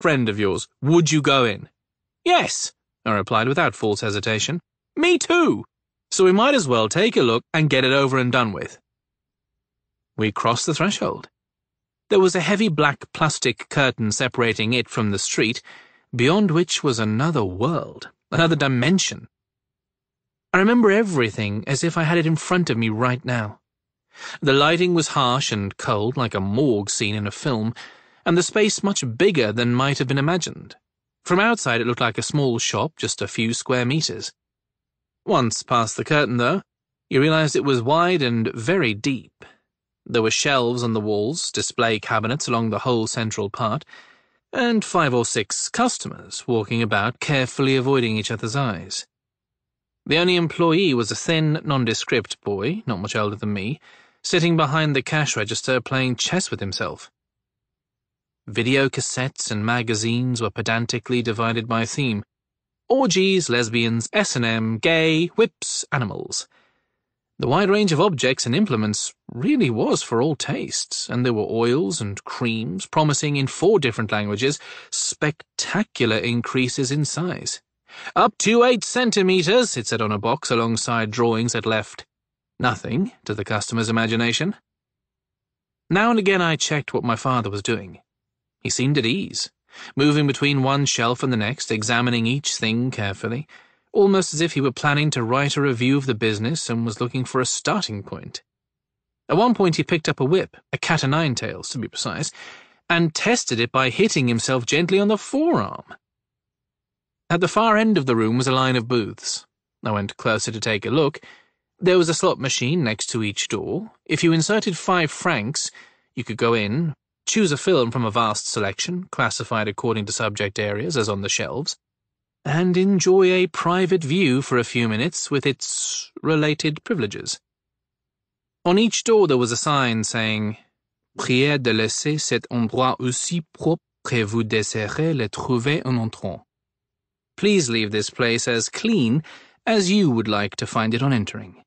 friend of yours. Would you go in? Yes, I replied without false hesitation. Me too. So we might as well take a look and get it over and done with. We crossed the threshold. There was a heavy black plastic curtain separating it from the street, beyond which was another world, another dimension. I remember everything as if I had it in front of me right now. The lighting was harsh and cold, like a morgue scene in a film, and the space much bigger than might have been imagined. From outside, it looked like a small shop, just a few square meters. Once past the curtain, though, you realized it was wide and very deep. There were shelves on the walls, display cabinets along the whole central part, and five or six customers walking about, carefully avoiding each other's eyes. The only employee was a thin, nondescript boy, not much older than me, sitting behind the cash register playing chess with himself. Video cassettes and magazines were pedantically divided by theme. Orgies, lesbians, S&M, gay, whips, animals. The wide range of objects and implements really was for all tastes, and there were oils and creams promising in four different languages spectacular increases in size. Up to eight centimeters, it said on a box alongside drawings that left nothing to the customer's imagination. Now and again I checked what my father was doing. He seemed at ease, moving between one shelf and the next, examining each thing carefully almost as if he were planning to write a review of the business and was looking for a starting point. At one point, he picked up a whip, a cat o' nine tails to be precise, and tested it by hitting himself gently on the forearm. At the far end of the room was a line of booths. I went closer to take a look. There was a slot machine next to each door. If you inserted five francs, you could go in, choose a film from a vast selection, classified according to subject areas as on the shelves and enjoy a private view for a few minutes with its related privileges. On each door there was a sign saying, Prière de laisser cet endroit aussi propre que vous désirez le trouver en entrant. Please leave this place as clean as you would like to find it on entering.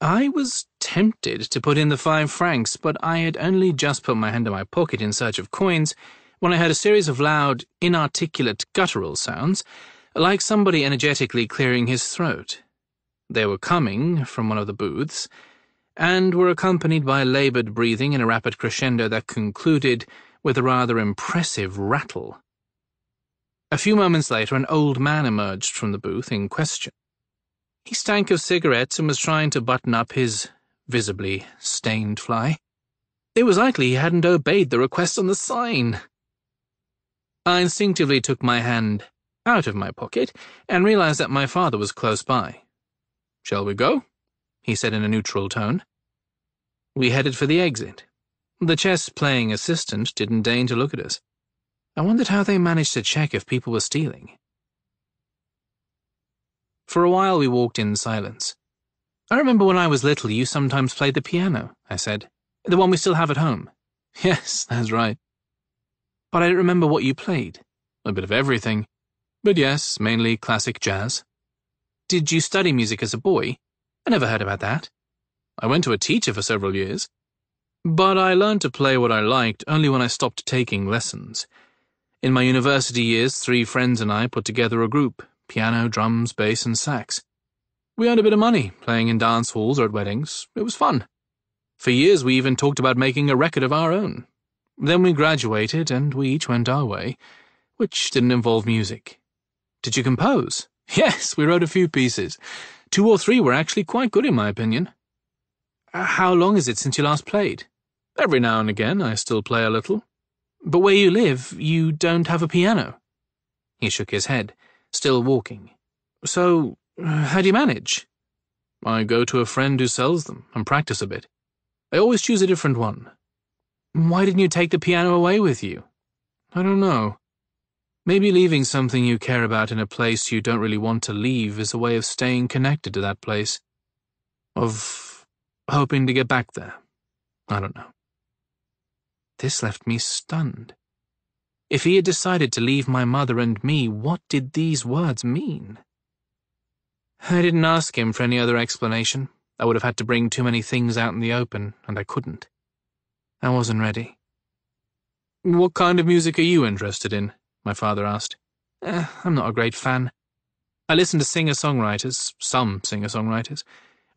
I was tempted to put in the five francs, but I had only just put my hand in my pocket in search of coins when I heard a series of loud, inarticulate guttural sounds, like somebody energetically clearing his throat. They were coming from one of the booths, and were accompanied by laboured breathing in a rapid crescendo that concluded with a rather impressive rattle. A few moments later, an old man emerged from the booth in question. He stank of cigarettes and was trying to button up his visibly stained fly. It was likely he hadn't obeyed the request on the sign. I instinctively took my hand out of my pocket and realized that my father was close by. Shall we go? he said in a neutral tone. We headed for the exit. The chess playing assistant didn't deign to look at us. I wondered how they managed to check if people were stealing. For a while we walked in silence. I remember when I was little you sometimes played the piano, I said. The one we still have at home. Yes, that's right but I don't remember what you played. A bit of everything. But yes, mainly classic jazz. Did you study music as a boy? I never heard about that. I went to a teacher for several years. But I learned to play what I liked only when I stopped taking lessons. In my university years, three friends and I put together a group piano, drums, bass, and sax. We earned a bit of money playing in dance halls or at weddings. It was fun. For years, we even talked about making a record of our own. Then we graduated and we each went our way, which didn't involve music. Did you compose? Yes, we wrote a few pieces. Two or three were actually quite good in my opinion. Uh, how long is it since you last played? Every now and again I still play a little. But where you live, you don't have a piano. He shook his head, still walking. So, Uh, how do you manage? I go to a friend who sells them and practice a bit. I always choose a different one. Why didn't you take the piano away with you? I don't know. Maybe leaving something you care about in a place you don't really want to leave is a way of staying connected to that place. Of hoping to get back there. I don't know. This left me stunned. If he had decided to leave my mother and me, what did these words mean? I didn't ask him for any other explanation. I would have had to bring too many things out in the open, and I couldn't. I wasn't ready. What kind of music are you interested in? My father asked. Eh, I'm not a great fan. I listen to singer-songwriters, some singer-songwriters,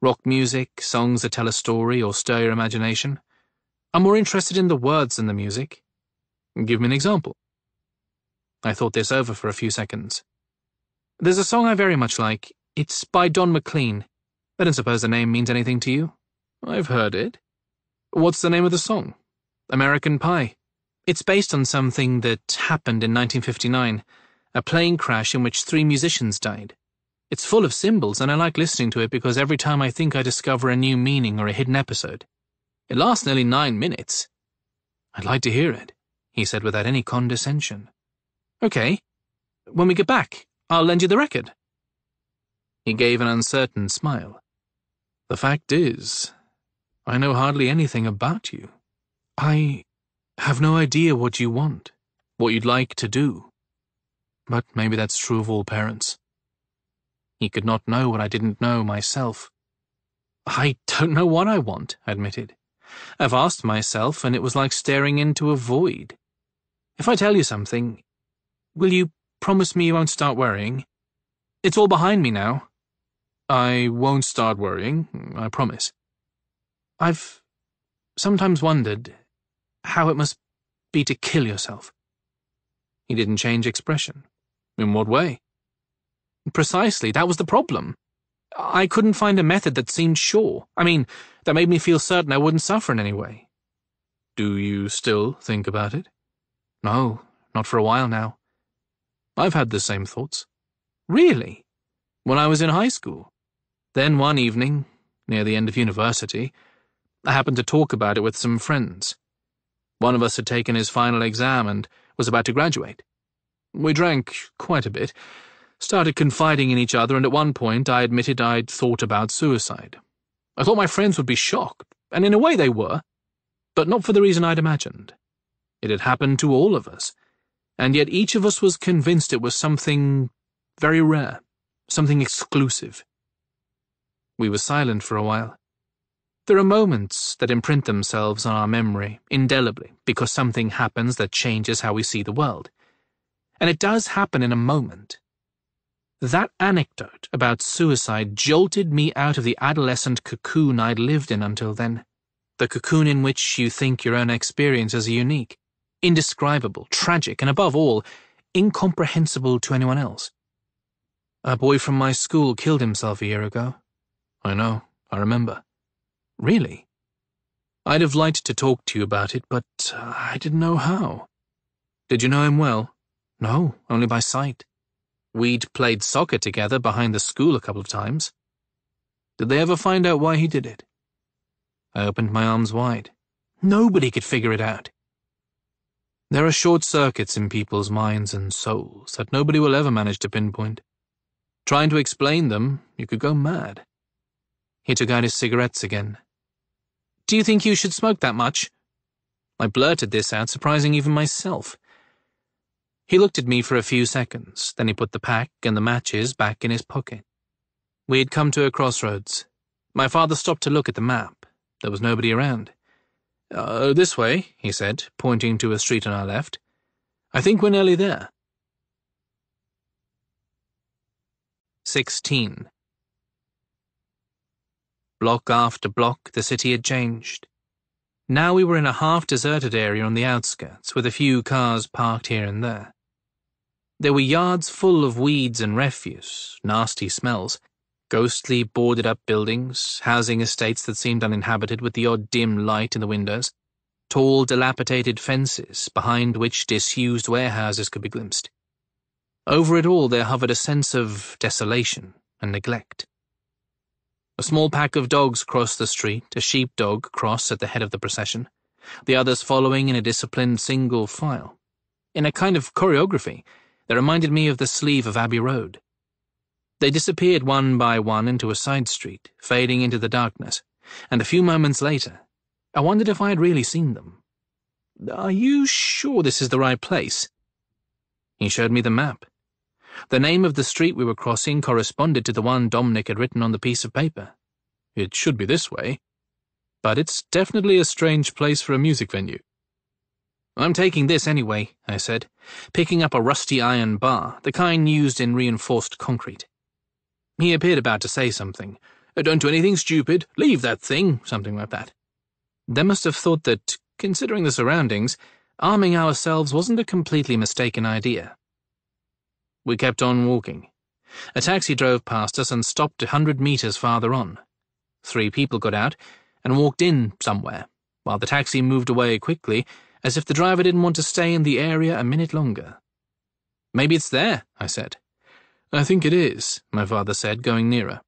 rock music, songs that tell a story or stir your imagination. I'm more interested in the words than the music. Give me an example. I thought this over for a few seconds. There's a song I very much like. It's by Don McLean. I don't suppose the name means anything to you? I've heard it. What's the name of the song? American Pie. It's based on something that happened in 1959, a plane crash in which three musicians died. It's full of symbols, and I like listening to it because every time I think I discover a new meaning or a hidden episode. It lasts nearly nine minutes. I'd like to hear it, he said without any condescension. Okay. When we get back, I'll lend you the record. He gave an uncertain smile. The fact is, I know hardly anything about you. I have no idea what you want, what you'd like to do. But maybe that's true of all parents. He could not know what I didn't know myself. I don't know what I want, I admitted. I've asked myself, and it was like staring into a void. If I tell you something, will you promise me you won't start worrying? It's all behind me now. I won't start worrying, I promise. I've sometimes wondered how it must be to kill yourself. He didn't change expression. In what way? Precisely, that was the problem. I couldn't find a method that seemed sure. I mean, that made me feel certain I wouldn't suffer in any way. Do you still think about it? No, not for a while now. I've had the same thoughts. Really? When I was in high school. Then one evening, near the end of university, I happened to talk about it with some friends. One of us had taken his final exam and was about to graduate. We drank quite a bit, started confiding in each other, and at one point I admitted I'd thought about suicide. I thought my friends would be shocked, and in a way they were, but not for the reason I'd imagined. It had happened to all of us, and yet each of us was convinced it was something very rare, something exclusive. We were silent for a while. There are moments that imprint themselves on our memory indelibly because something happens that changes how we see the world. And it does happen in a moment. That anecdote about suicide jolted me out of the adolescent cocoon I'd lived in until then. The cocoon in which you think your own experiences are unique, indescribable, tragic, and above all, incomprehensible to anyone else. A boy from my school killed himself a year ago. I know, I remember. Really? I'd have liked to talk to you about it, but uh, I didn't know how. Did you know him well? No, only by sight. We'd played soccer together behind the school a couple of times. Did they ever find out why he did it? I opened my arms wide. Nobody could figure it out. There are short circuits in people's minds and souls that nobody will ever manage to pinpoint. Trying to explain them, you could go mad. He took out his cigarettes again. Do you think you should smoke that much? I blurted this out, surprising even myself. He looked at me for a few seconds, then he put the pack and the matches back in his pocket. We had come to a crossroads. My father stopped to look at the map. There was nobody around. Uh, this way, he said, pointing to a street on our left. I think we're nearly there. 16. Block after block, the city had changed. Now we were in a half-deserted area on the outskirts, with a few cars parked here and there. There were yards full of weeds and refuse, nasty smells, ghostly boarded-up buildings, housing estates that seemed uninhabited with the odd dim light in the windows, tall, dilapidated fences behind which disused warehouses could be glimpsed. Over it all there hovered a sense of desolation and neglect. A small pack of dogs crossed the street, a sheepdog crossed at the head of the procession, the others following in a disciplined single file. In a kind of choreography, they reminded me of the sleeve of Abbey Road. They disappeared one by one into a side street, fading into the darkness, and a few moments later, I wondered if I had really seen them. Are you sure this is the right place? He showed me the map. The name of the street we were crossing corresponded to the one Dominic had written on the piece of paper. It should be this way. But it's definitely a strange place for a music venue. I'm taking this anyway, I said, picking up a rusty iron bar, the kind used in reinforced concrete. He appeared about to say something. Don't do anything stupid, leave that thing, something like that. They must have thought that, considering the surroundings, arming ourselves wasn't a completely mistaken idea. We kept on walking. A taxi drove past us and stopped a hundred metres farther on. Three people got out and walked in somewhere, while the taxi moved away quickly as if the driver didn't want to stay in the area a minute longer. Maybe it's there, I said. I think it is, my father said, going nearer.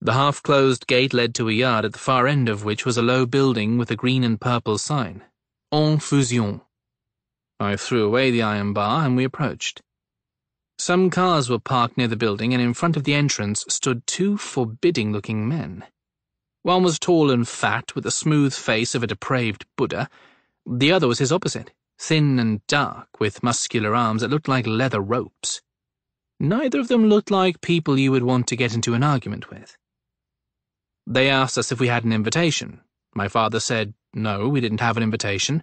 The half closed gate led to a yard at the far end of which was a low building with a green and purple sign En Fusion. I threw away the iron bar and we approached. Some cars were parked near the building, and in front of the entrance stood two forbidding looking men. One was tall and fat, with the smooth face of a depraved Buddha, the other was his opposite, thin and dark, with muscular arms that looked like leather ropes. Neither of them looked like people you would want to get into an argument with. They asked us if we had an invitation. My father said, no, we didn't have an invitation.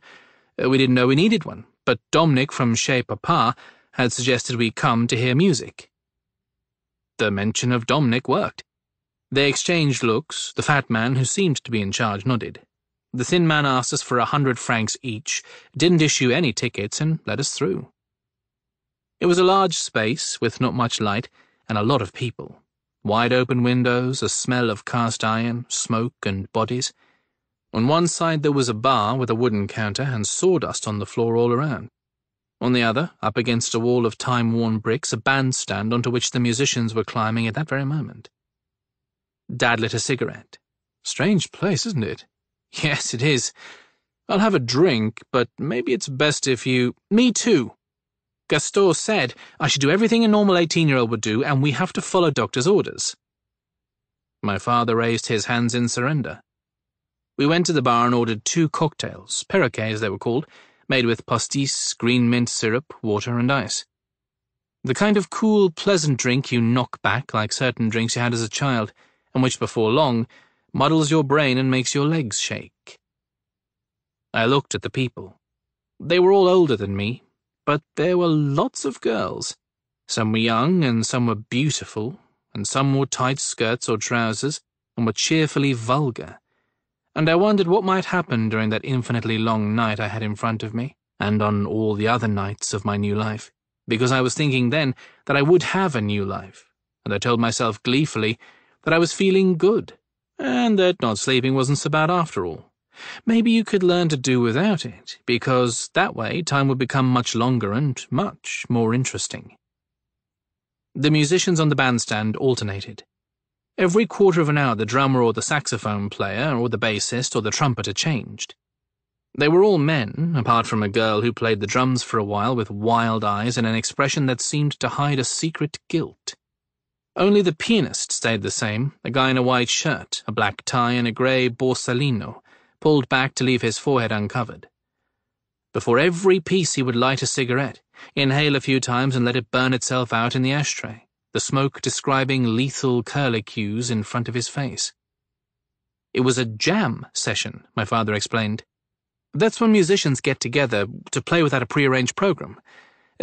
Uh, we didn't know we needed one, but Dominic from Chez Papa had suggested we come to hear music. The mention of Dominic worked. They exchanged looks. The fat man, who seemed to be in charge, nodded. The thin man asked us for a hundred francs each, didn't issue any tickets, and let us through. It was a large space with not much light and a lot of people. Wide open windows, a smell of cast iron, smoke, and bodies. On one side there was a bar with a wooden counter and sawdust on the floor all around. On the other, up against a wall of time-worn bricks, a bandstand onto which the musicians were climbing at that very moment. Dad lit a cigarette. Strange place, isn't it? Yes, it is. I'll have a drink, but maybe it's best if you. Me too. Gaston said I should do everything a normal 18 year old would do, and we have to follow doctor's orders. My father raised his hands in surrender. We went to the bar and ordered two cocktails, perroquets they were called, made with pastis, green mint syrup, water, and ice. The kind of cool, pleasant drink you knock back like certain drinks you had as a child, and which before long muddles your brain and makes your legs shake. I looked at the people. They were all older than me, but there were lots of girls. Some were young and some were beautiful, and some wore tight skirts or trousers and were cheerfully vulgar. And I wondered what might happen during that infinitely long night I had in front of me, and on all the other nights of my new life, because I was thinking then that I would have a new life, and I told myself gleefully that I was feeling good and that not sleeping wasn't so bad after all. Maybe you could learn to do without it, because that way time would become much longer and much more interesting. The musicians on the bandstand alternated. Every quarter of an hour, the drummer or the saxophone player or the bassist or the trumpeter changed. They were all men, apart from a girl who played the drums for a while with wild eyes and an expression that seemed to hide a secret guilt. Only the pianist stayed the same, a guy in a white shirt, a black tie, and a grey borsalino, pulled back to leave his forehead uncovered. Before every piece he would light a cigarette, inhale a few times and let it burn itself out in the ashtray, the smoke describing lethal curlicues in front of his face. It was a jam session, my father explained. That's when musicians get together to play without a prearranged program,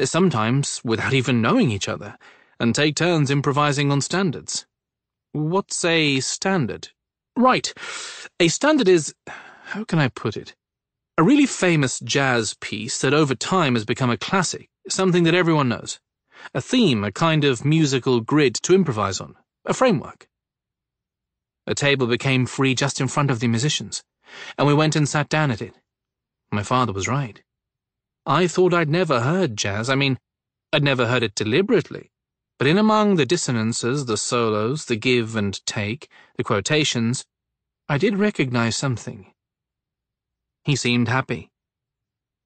sometimes without even knowing each other and take turns improvising on standards. What's a standard? Right. A standard is. How can I put it? A really famous jazz piece that over time has become a classic, something that everyone knows. A theme, a kind of musical grid to improvise on, a framework. A table became free just in front of the musicians, and we went and sat down at it. My father was right. I thought I'd never heard jazz. I mean, I'd never heard it deliberately. But in among the dissonances, the solos, the give and take, the quotations, I did recognize something. He seemed happy.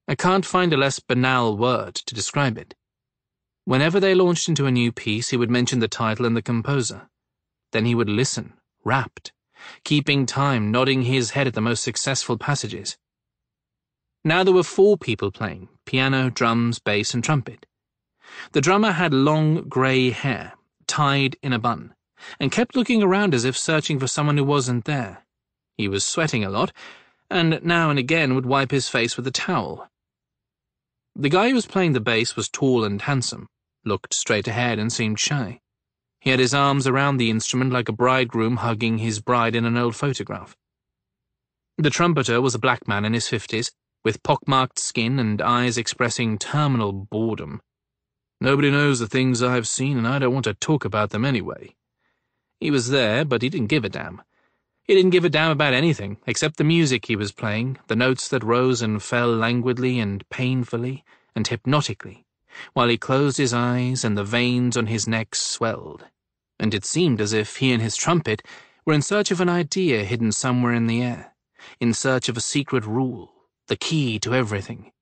I can't find a less banal word to describe it. Whenever they launched into a new piece, he would mention the title and the composer. Then he would listen, rapt, keeping time, nodding his head at the most successful passages. Now there were four people playing piano, drums, bass, and trumpet. The drummer had long grey hair, tied in a bun, and kept looking around as if searching for someone who wasn't there. He was sweating a lot, and now and again would wipe his face with a towel. The guy who was playing the bass was tall and handsome, looked straight ahead, and seemed shy. He had his arms around the instrument like a bridegroom hugging his bride in an old photograph. The trumpeter was a black man in his fifties, with pockmarked skin and eyes expressing terminal boredom. Nobody knows the things I've seen, and I don't want to talk about them anyway. He was there, but he didn't give a damn. He didn't give a damn about anything, except the music he was playing, the notes that rose and fell languidly and painfully and hypnotically, while he closed his eyes and the veins on his neck swelled. And it seemed as if he and his trumpet were in search of an idea hidden somewhere in the air, in search of a secret rule, the key to everything.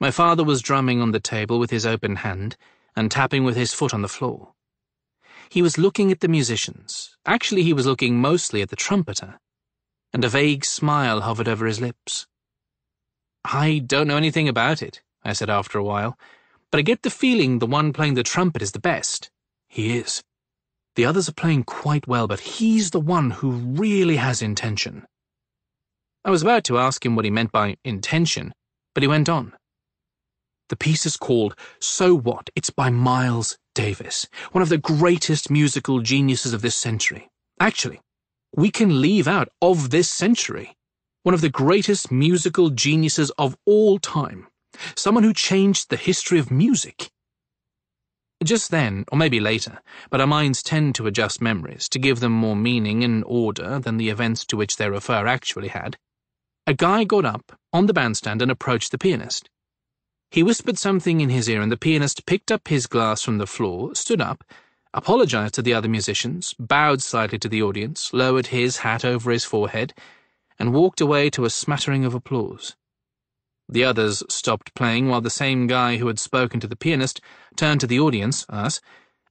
My father was drumming on the table with his open hand and tapping with his foot on the floor. He was looking at the musicians. Actually, he was looking mostly at the trumpeter, and a vague smile hovered over his lips. I don't know anything about it, I said after a while, but I get the feeling the one playing the trumpet is the best. He is. The others are playing quite well, but he's the one who really has intention. I was about to ask him what he meant by intention, but he went on. The piece is called So What? It's by Miles Davis, one of the greatest musical geniuses of this century. Actually, we can leave out of this century one of the greatest musical geniuses of all time, someone who changed the history of music. Just then, or maybe later, but our minds tend to adjust memories to give them more meaning and order than the events to which they refer actually had, a guy got up on the bandstand and approached the pianist. He whispered something in his ear, and the pianist picked up his glass from the floor, stood up, apologized to the other musicians, bowed slightly to the audience, lowered his hat over his forehead, and walked away to a smattering of applause. The others stopped playing while the same guy who had spoken to the pianist turned to the audience, us,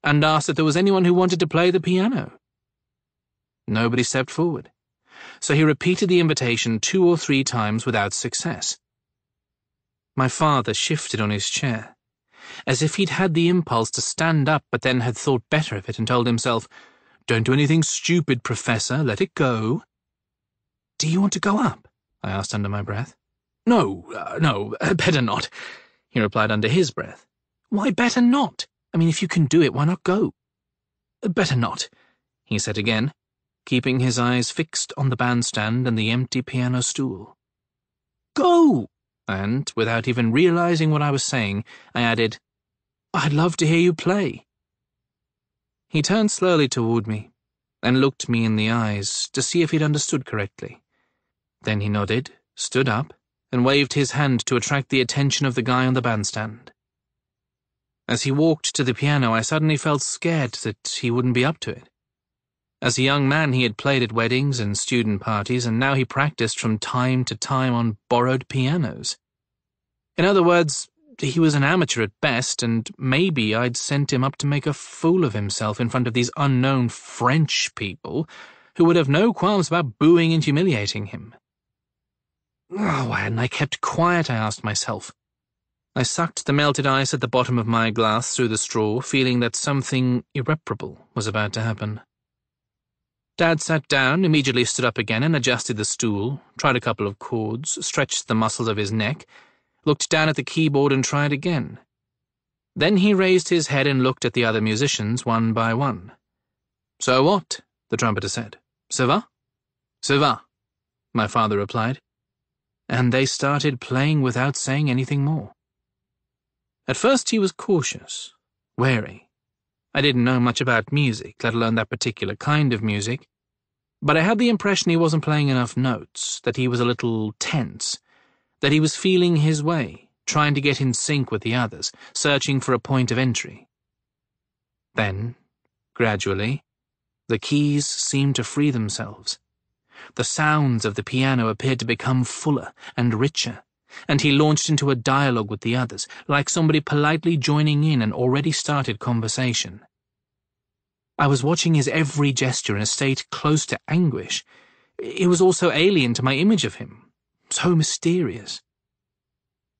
and asked if there was anyone who wanted to play the piano. Nobody stepped forward, so he repeated the invitation two or three times without success. My father shifted on his chair, as if he'd had the impulse to stand up but then had thought better of it and told himself, Don't do anything stupid, Professor, let it go. Do you want to go up? I asked under my breath. No, uh, no, uh, better not, he replied under his breath. Why better not? I mean, if you can do it, why not go? Better not, he said again, keeping his eyes fixed on the bandstand and the empty piano stool. Go! and, without even realizing what I was saying, I added, I'd love to hear you play. He turned slowly toward me and looked me in the eyes to see if he'd understood correctly. Then he nodded, stood up, and waved his hand to attract the attention of the guy on the bandstand. As he walked to the piano, I suddenly felt scared that he wouldn't be up to it. As a young man, he had played at weddings and student parties, and now he practiced from time to time on borrowed pianos. In other words, he was an amateur at best, and maybe I'd sent him up to make a fool of himself in front of these unknown French people who would have no qualms about booing and humiliating him. Oh, why hadn't I kept quiet, I asked myself. I sucked the melted ice at the bottom of my glass through the straw, feeling that something irreparable was about to happen. Dad sat down, immediately stood up again and adjusted the stool, tried a couple of chords, stretched the muscles of his neck, looked down at the keyboard and tried again. Then he raised his head and looked at the other musicians one by one. So what? the trumpeter said. Ça va? Ça va, my father replied. And they started playing without saying anything more. At first he was cautious, wary. I didn't know much about music, let alone that particular kind of music. But I had the impression he wasn't playing enough notes, that he was a little tense, that he was feeling his way, trying to get in sync with the others, searching for a point of entry. Then, gradually, the keys seemed to free themselves. The sounds of the piano appeared to become fuller and richer and he launched into a dialogue with the others, like somebody politely joining in an already started conversation. I was watching his every gesture in a state close to anguish. It was also alien to my image of him, so mysterious.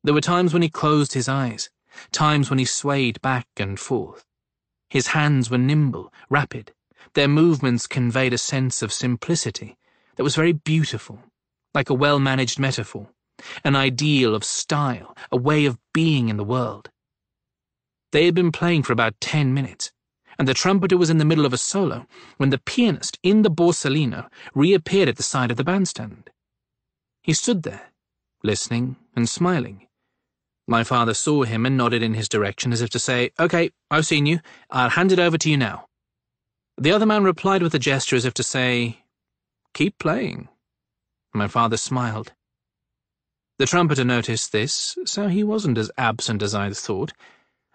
There were times when he closed his eyes, times when he swayed back and forth. His hands were nimble, rapid. Their movements conveyed a sense of simplicity that was very beautiful like a well managed metaphor, an ideal of style, a way of being in the world. They had been playing for about ten minutes, and the trumpeter was in the middle of a solo when the pianist in the Borsalino reappeared at the side of the bandstand. He stood there, listening and smiling. My father saw him and nodded in his direction as if to say, OK, I've seen you. I'll hand it over to you now. The other man replied with a gesture as if to say, Keep playing. My father smiled. The trumpeter noticed this, so he wasn't as absent as I'd thought,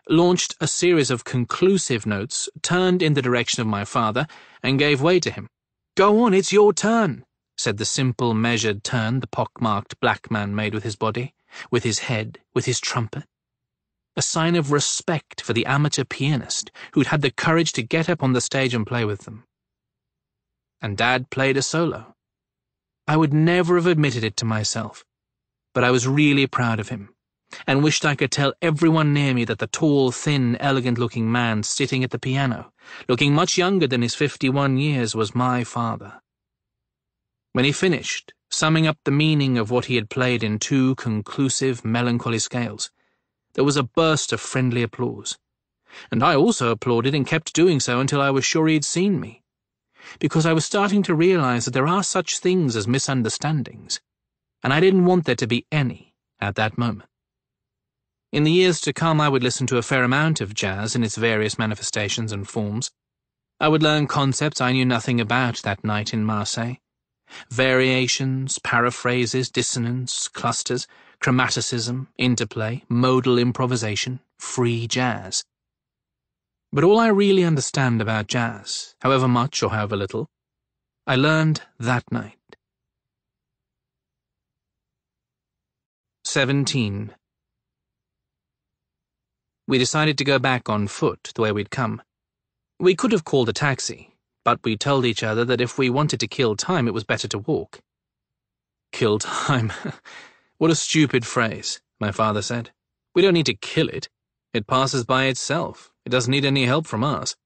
launched a series of conclusive notes, turned in the direction of my father, and gave way to him. Go on, it's your turn, said the simple, measured turn the pockmarked black man made with his body, with his head, with his trumpet a sign of respect for the amateur pianist who'd had the courage to get up on the stage and play with them. And Dad played a solo. I would never have admitted it to myself, but I was really proud of him, and wished I could tell everyone near me that the tall, thin, elegant-looking man sitting at the piano, looking much younger than his fifty-one years, was my father. When he finished, summing up the meaning of what he had played in two conclusive, melancholy scales, there was a burst of friendly applause. And I also applauded and kept doing so until I was sure he'd seen me. Because I was starting to realize that there are such things as misunderstandings, and I didn't want there to be any at that moment. In the years to come, I would listen to a fair amount of jazz in its various manifestations and forms. I would learn concepts I knew nothing about that night in Marseille. Variations, paraphrases, dissonance, clusters, chromaticism, interplay, modal improvisation, free jazz. But all I really understand about jazz, however much or however little, I learned that night. 17. We decided to go back on foot the way we'd come. We could have called a taxi, but we told each other that if we wanted to kill time, it was better to walk. Kill time. What a stupid phrase, my father said. We don't need to kill it. It passes by itself. It doesn't need any help from us.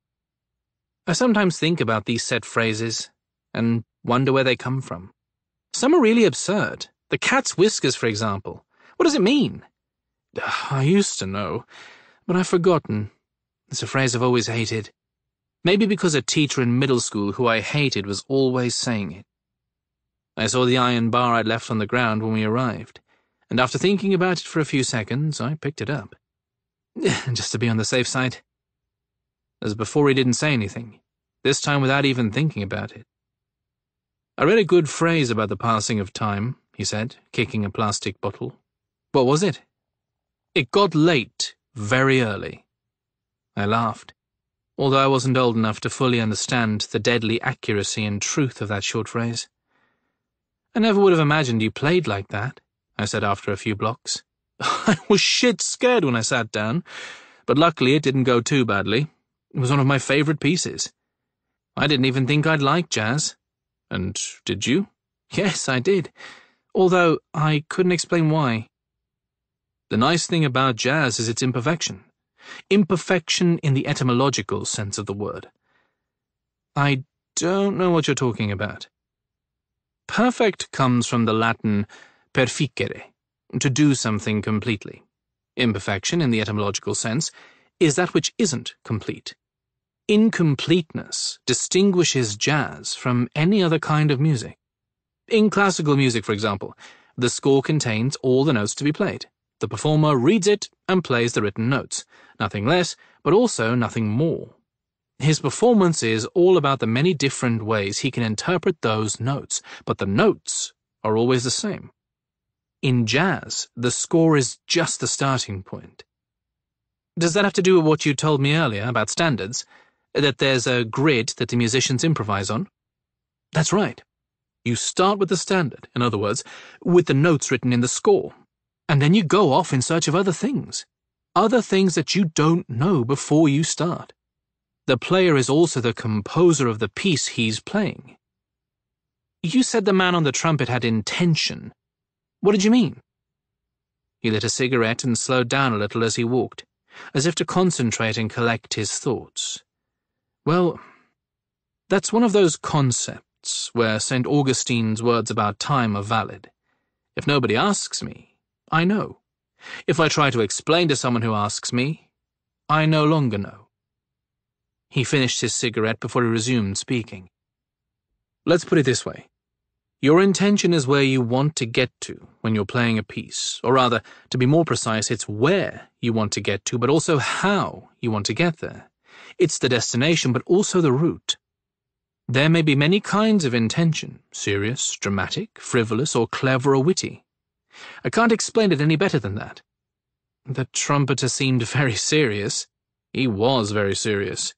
I sometimes think about these set phrases and wonder where they come from. Some are really absurd. The cat's whiskers, for example. What does it mean? I used to know, but I've forgotten. It's a phrase I've always hated. Maybe because a teacher in middle school who I hated was always saying it. I saw the iron bar I'd left on the ground when we arrived, and after thinking about it for a few seconds, I picked it up. Just to be on the safe side. As before, he didn't say anything, this time without even thinking about it. I read a good phrase about the passing of time, he said, kicking a plastic bottle. What was it? It got late very early. I laughed, although I wasn't old enough to fully understand the deadly accuracy and truth of that short phrase. I never would have imagined you played like that, I said after a few blocks. I was shit scared when I sat down, but luckily it didn't go too badly. It was one of my favourite pieces. I didn't even think I'd like jazz. And did you? Yes, I did, although I couldn't explain why. The nice thing about jazz is its imperfection. Imperfection in the etymological sense of the word. I don't know what you're talking about. Perfect comes from the Latin perficere, to do something completely. Imperfection, in the etymological sense, is that which isn't complete. Incompleteness distinguishes jazz from any other kind of music. In classical music, for example, the score contains all the notes to be played. The performer reads it and plays the written notes, nothing less, but also nothing more. His performance is all about the many different ways he can interpret those notes, but the notes are always the same. In jazz, the score is just the starting point. Does that have to do with what you told me earlier about standards? That there's a grid that the musicians improvise on? That's right. You start with the standard, in other words, with the notes written in the score, and then you go off in search of other things. Other things that you don't know before you start. The player is also the composer of the piece he's playing. You said the man on the trumpet had intention. What did you mean? He lit a cigarette and slowed down a little as he walked, as if to concentrate and collect his thoughts. Well, that's one of those concepts where St. Augustine's words about time are valid. If nobody asks me, I know. If I try to explain to someone who asks me, I no longer know. He finished his cigarette before he resumed speaking. Let's put it this way. Your intention is where you want to get to when you're playing a piece, or rather, to be more precise, it's where you want to get to, but also how you want to get there. It's the destination, but also the route. There may be many kinds of intention serious, dramatic, frivolous, or clever or witty. I can't explain it any better than that. The trumpeter seemed very serious. He was very serious.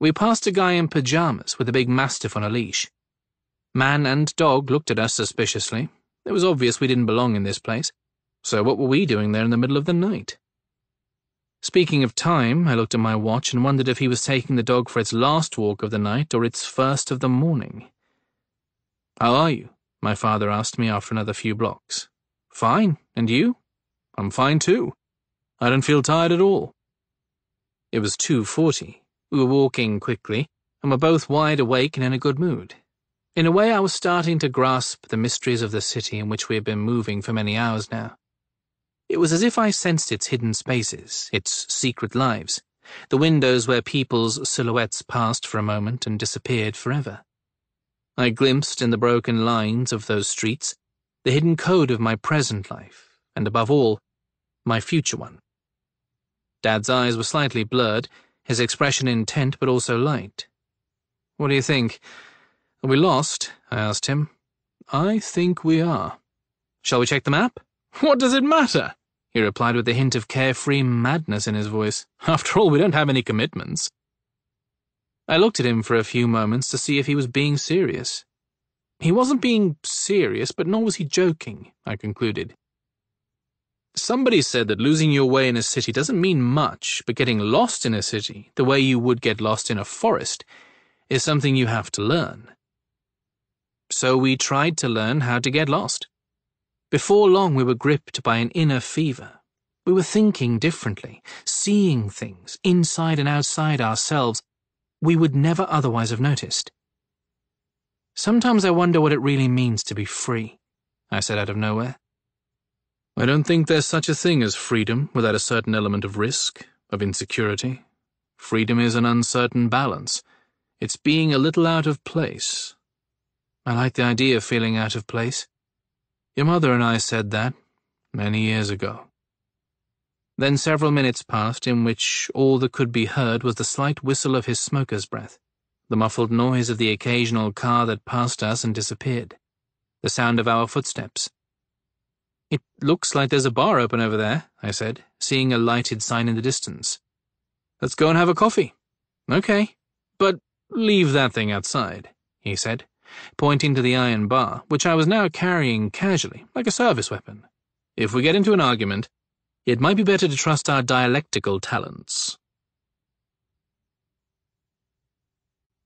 We passed a guy in pajamas with a big mastiff on a leash. Man and dog looked at us suspiciously. It was obvious we didn't belong in this place. So what were we doing there in the middle of the night? Speaking of time, I looked at my watch and wondered if he was taking the dog for its last walk of the night or its first of the morning. How are you? My father asked me after another few blocks. Fine, and you? I'm fine too. I don't feel tired at all. It was 2.40. We were walking quickly, and were both wide awake and in a good mood. In a way, I was starting to grasp the mysteries of the city in which we had been moving for many hours now. It was as if I sensed its hidden spaces, its secret lives, the windows where people's silhouettes passed for a moment and disappeared forever. I glimpsed in the broken lines of those streets the hidden code of my present life, and above all, my future one. Dad's eyes were slightly blurred, his expression intent but also light. What do you think? Are we lost? I asked him. I think we are. Shall we check the map? What does it matter? He replied with a hint of carefree madness in his voice. After all, we don't have any commitments. I looked at him for a few moments to see if he was being serious. He wasn't being serious, but nor was he joking, I concluded. Somebody said that losing your way in a city doesn't mean much, but getting lost in a city, the way you would get lost in a forest, is something you have to learn so we tried to learn how to get lost. Before long, we were gripped by an inner fever. We were thinking differently, seeing things, inside and outside ourselves, we would never otherwise have noticed. Sometimes I wonder what it really means to be free, I said out of nowhere. I don't think there's such a thing as freedom without a certain element of risk, of insecurity. Freedom is an uncertain balance. It's being a little out of place, I like the idea of feeling out of place. Your mother and I said that many years ago. Then several minutes passed in which all that could be heard was the slight whistle of his smoker's breath, the muffled noise of the occasional car that passed us and disappeared, the sound of our footsteps. It looks like there's a bar open over there, I said, seeing a lighted sign in the distance. Let's go and have a coffee. Okay, but leave that thing outside, he said pointing to the iron bar, which I was now carrying casually, like a service weapon. If we get into an argument, it might be better to trust our dialectical talents.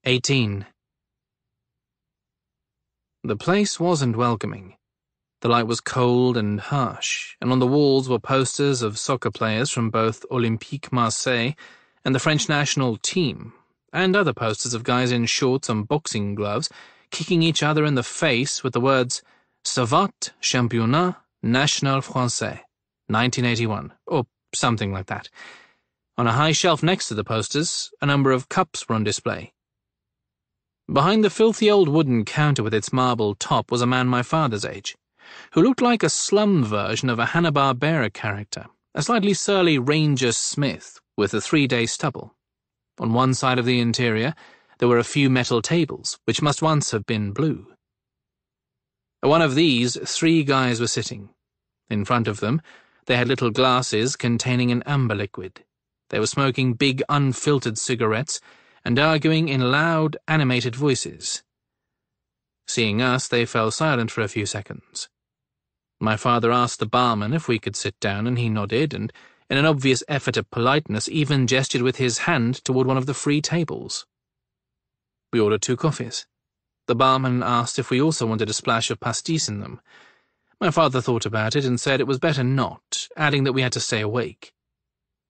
18. The place wasn't welcoming. The light was cold and harsh, and on the walls were posters of soccer players from both Olympique Marseille and the French national team, and other posters of guys in shorts and boxing gloves kicking each other in the face with the words Savate Championnat National Francais, 1981, or something like that. On a high shelf next to the posters, a number of cups were on display. Behind the filthy old wooden counter with its marble top was a man my father's age, who looked like a slum version of a Hanna-Barbera character, a slightly surly Ranger Smith with a three-day stubble. On one side of the interior, there were a few metal tables, which must once have been blue. At one of these, three guys were sitting. In front of them, they had little glasses containing an amber liquid. They were smoking big, unfiltered cigarettes and arguing in loud, animated voices. Seeing us, they fell silent for a few seconds. My father asked the barman if we could sit down, and he nodded, and, in an obvious effort at politeness, even gestured with his hand toward one of the free tables. We ordered two coffees. The barman asked if we also wanted a splash of pastis in them. My father thought about it and said it was better not, adding that we had to stay awake.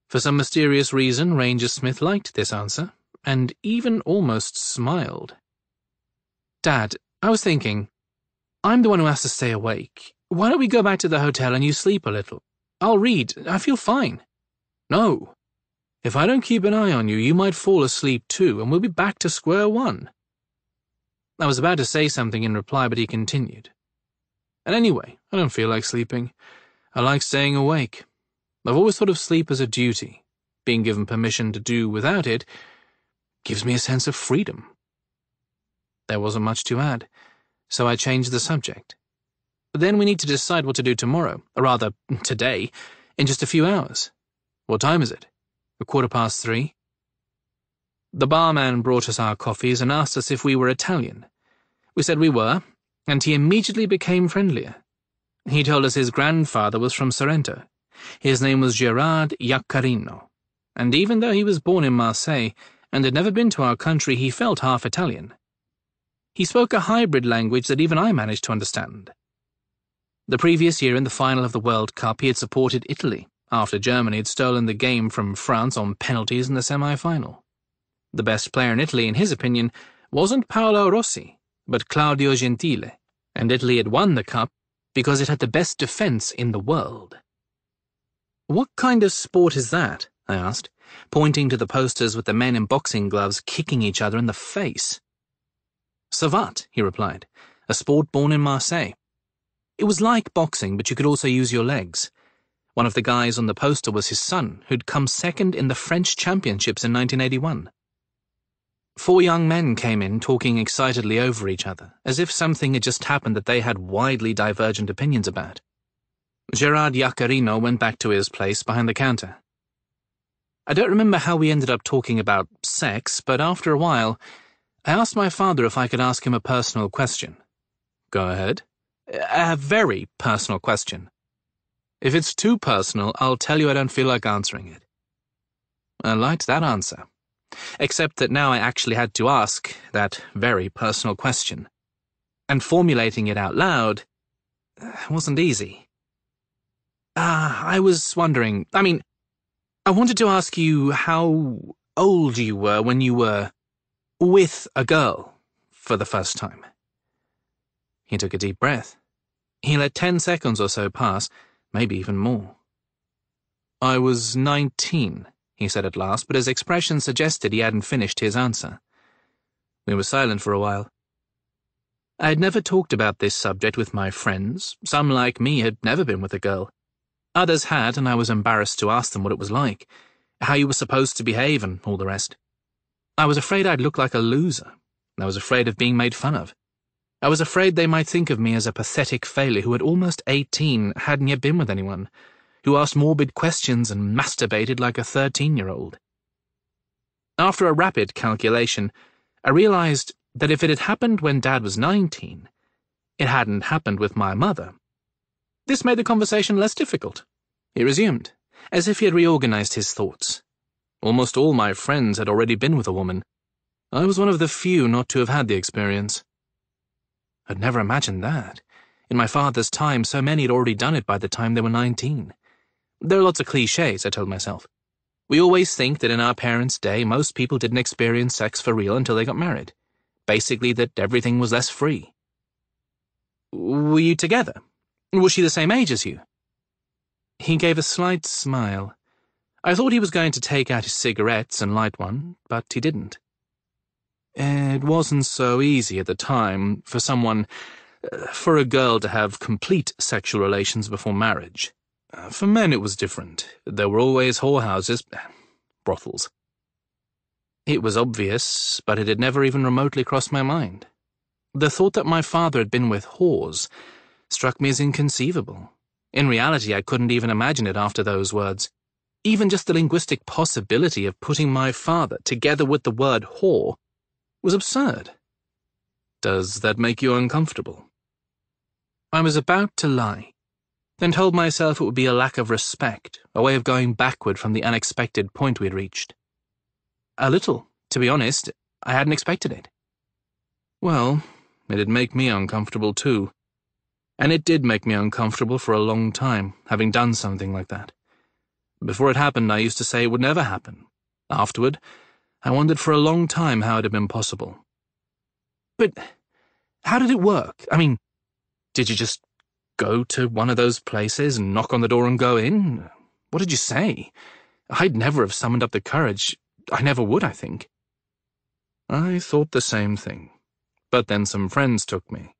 For some mysterious reason, Ranger Smith liked this answer, and even almost smiled. Dad, I was thinking, I'm the one who has to stay awake. Why don't we go back to the hotel and you sleep a little? I'll read. I feel fine. No. If I don't keep an eye on you, you might fall asleep too, and we'll be back to square one. I was about to say something in reply, but he continued. And anyway, I don't feel like sleeping. I like staying awake. I've always thought of sleep as a duty. Being given permission to do without it gives me a sense of freedom. There wasn't much to add, so I changed the subject. But then we need to decide what to do tomorrow, or rather, today, in just a few hours. What time is it? A quarter past three? The barman brought us our coffees and asked us if we were Italian. We said we were, and he immediately became friendlier. He told us his grandfather was from Sorrento. His name was Gerard Iaccarino, and even though he was born in Marseille and had never been to our country, he felt half Italian. He spoke a hybrid language that even I managed to understand. The previous year in the final of the World Cup, he had supported Italy, after Germany had stolen the game from France on penalties in the semi-final. The best player in Italy, in his opinion, wasn't Paolo Rossi, but Claudio Gentile, and Italy had won the cup because it had the best defence in the world. What kind of sport is that? I asked, pointing to the posters with the men in boxing gloves kicking each other in the face. Savate, he replied, a sport born in Marseille. It was like boxing, but you could also use your legs. One of the guys on the poster was his son, who'd come second in the French championships in 1981. Four young men came in talking excitedly over each other, as if something had just happened that they had widely divergent opinions about. Gerard Iaccarino went back to his place behind the counter. I don't remember how we ended up talking about sex, but after a while, I asked my father if I could ask him a personal question. Go ahead. A very personal question. If it's too personal, I'll tell you I don't feel like answering it. I liked that answer except that now I actually had to ask that very personal question. And formulating it out loud uh, wasn't easy. Ah, uh, I was wondering, I mean, I wanted to ask you how old you were when you were with a girl for the first time. He took a deep breath. He let ten seconds or so pass, maybe even more. I was nineteen, he said at last, but his expression suggested he hadn't finished his answer. We were silent for a while. I had never talked about this subject with my friends. Some, like me, had never been with a girl. Others had, and I was embarrassed to ask them what it was like, how you were supposed to behave, and all the rest. I was afraid I'd look like a loser. I was afraid of being made fun of. I was afraid they might think of me as a pathetic failure who at almost eighteen hadn't yet been with anyone who asked morbid questions and masturbated like a 13 year old. After a rapid calculation, I realized that if it had happened when Dad was 19, it hadn't happened with my mother. This made the conversation less difficult. He resumed, as if he had reorganized his thoughts. Almost all my friends had already been with a woman. I was one of the few not to have had the experience. I'd never imagined that. In my father's time, so many had already done it by the time they were 19. There are lots of cliches, I told myself. We always think that in our parents' day, most people didn't experience sex for real until they got married. Basically, that everything was less free. Were you together? Was she the same age as you? He gave a slight smile. I thought he was going to take out his cigarettes and light one, but he didn't. It wasn't so easy at the time for someone, uh, for a girl to have complete sexual relations before marriage. Uh, for men, it was different. There were always whorehouses, brothels. It was obvious, but it had never even remotely crossed my mind. The thought that my father had been with whores struck me as inconceivable. In reality, I couldn't even imagine it after those words. Even just the linguistic possibility of putting my father together with the word whore was absurd. Does that make you uncomfortable? I was about to lie then told myself it would be a lack of respect, a way of going backward from the unexpected point we had reached. A little, to be honest, I hadn't expected it. Well, it'd make me uncomfortable too. And it did make me uncomfortable for a long time, having done something like that. Before it happened, I used to say it would never happen. Afterward, I wondered for a long time how it had been possible. But How did it work? I mean, did you just go to one of those places and knock on the door and go in? What did you say? I'd never have summoned up the courage. I never would, I think. I thought the same thing. But then some friends took me.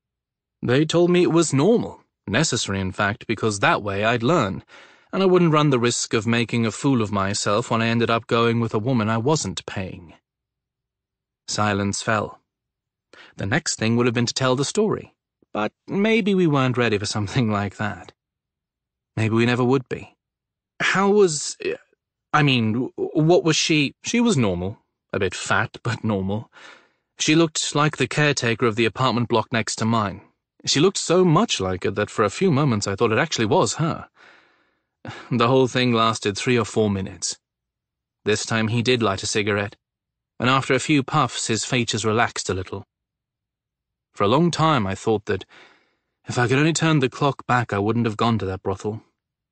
They told me it was normal, necessary in fact, because that way I'd learn, and I wouldn't run the risk of making a fool of myself when I ended up going with a woman I wasn't paying. Silence fell. The next thing would have been to tell the story, but maybe we weren't ready for something like that. Maybe we never would be. How was. I mean, what was she? She was normal. A bit fat, but normal. She looked like the caretaker of the apartment block next to mine. She looked so much like it that for a few moments I thought it actually was her. The whole thing lasted three or four minutes. This time he did light a cigarette, and after a few puffs his features relaxed a little. For a long time I thought that if I could only turn the clock back I wouldn't have gone to that brothel.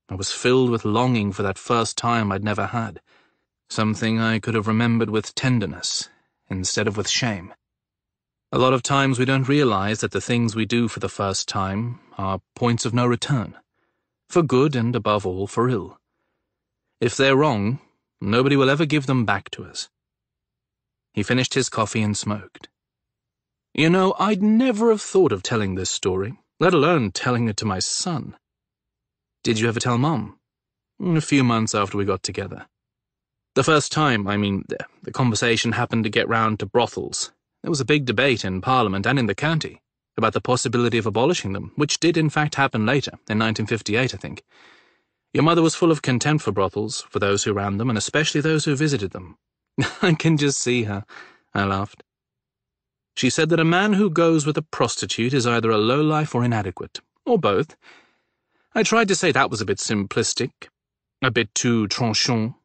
I was filled with longing for that first time I'd never had, something I could have remembered with tenderness instead of with shame. A lot of times we don't realize that the things we do for the first time are points of no return, for good and above all for ill. If they're wrong, nobody will ever give them back to us. He finished his coffee and smoked. You know, I'd never have thought of telling this story, let alone telling it to my son. Did you ever tell Mom? A few months after we got together. The first time, I mean, the conversation happened to get round to brothels. There was a big debate in Parliament and in the county about the possibility of abolishing them, which did in fact happen later, in 1958, I think. Your mother was full of contempt for brothels, for those who ran them, and especially those who visited them. I can just see her, I laughed. She said that a man who goes with a prostitute is either a lowlife or inadequate, or both. I tried to say that was a bit simplistic, a bit too tranchant.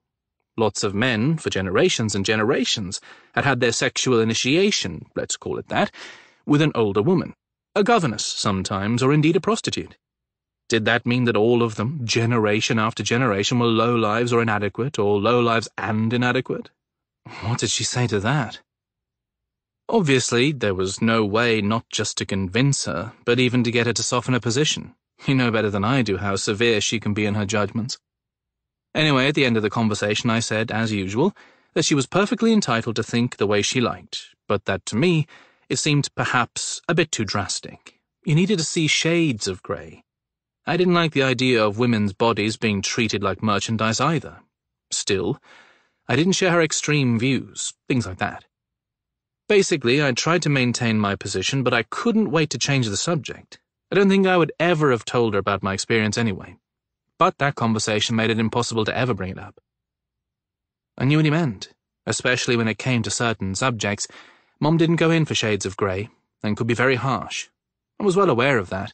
Lots of men, for generations and generations, had had their sexual initiation, let's call it that, with an older woman, a governess sometimes, or indeed a prostitute. Did that mean that all of them, generation after generation, were low lives or inadequate, or low lives and inadequate? What did she say to that? Obviously, there was no way not just to convince her, but even to get her to soften her position. You know better than I do how severe she can be in her judgments. Anyway, at the end of the conversation, I said, as usual, that she was perfectly entitled to think the way she liked, but that to me, it seemed perhaps a bit too drastic. You needed to see shades of grey. I didn't like the idea of women's bodies being treated like merchandise either. Still, I didn't share her extreme views, things like that. Basically, I tried to maintain my position, but I couldn't wait to change the subject. I don't think I would ever have told her about my experience anyway. But that conversation made it impossible to ever bring it up. I knew what he meant, especially when it came to certain subjects. Mom didn't go in for shades of grey, and could be very harsh. I was well aware of that.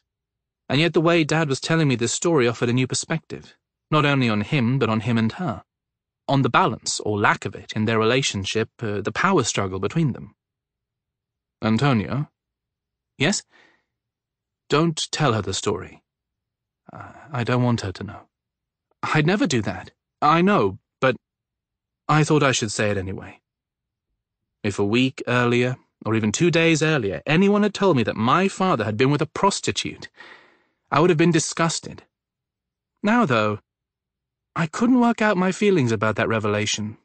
And yet the way Dad was telling me this story offered a new perspective, not only on him, but on him and her. On the balance, or lack of it, in their relationship, uh, the power struggle between them. Antonio? Yes? Don't tell her the story. I don't want her to know. I'd never do that. I know, but I thought I should say it anyway. If a week earlier, or even two days earlier, anyone had told me that my father had been with a prostitute, I would have been disgusted. Now, though, I couldn't work out my feelings about that revelation.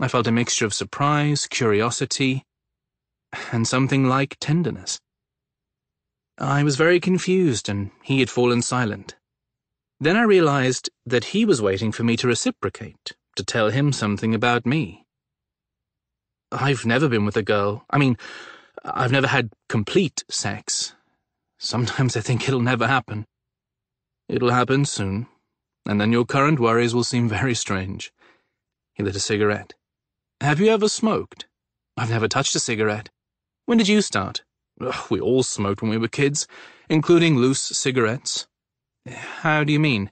I felt a mixture of surprise, curiosity, and something like tenderness. I was very confused, and he had fallen silent. Then I realized that he was waiting for me to reciprocate, to tell him something about me. I've never been with a girl. I mean, I've never had complete sex. Sometimes I think it'll never happen. It'll happen soon, and then your current worries will seem very strange. He lit a cigarette. Have you ever smoked? I've never touched a cigarette. When did you start? Ugh, we all smoked when we were kids, including loose cigarettes. How do you mean?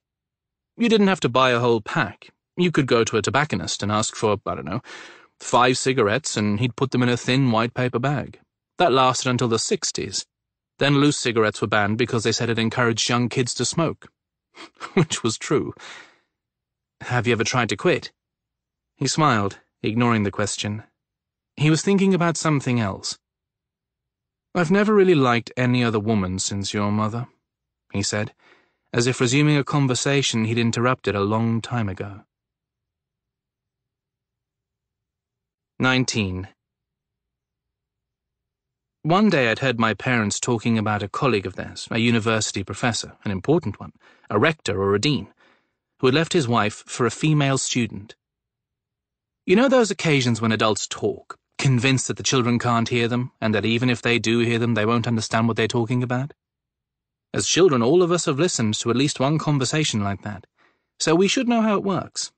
You didn't have to buy a whole pack. You could go to a tobacconist and ask for, I don't know, five cigarettes, and he'd put them in a thin white paper bag. That lasted until the 60s. Then loose cigarettes were banned because they said it encouraged young kids to smoke. Which was true. Have you ever tried to quit? He smiled, ignoring the question. He was thinking about something else. I've never really liked any other woman since your mother, he said, as if resuming a conversation he'd interrupted a long time ago. 19. One day I'd heard my parents talking about a colleague of theirs, a university professor, an important one, a rector or a dean, who had left his wife for a female student. You know those occasions when adults talk, convinced that the children can't hear them, and that even if they do hear them, they won't understand what they're talking about? As children, all of us have listened to at least one conversation like that, so we should know how it works.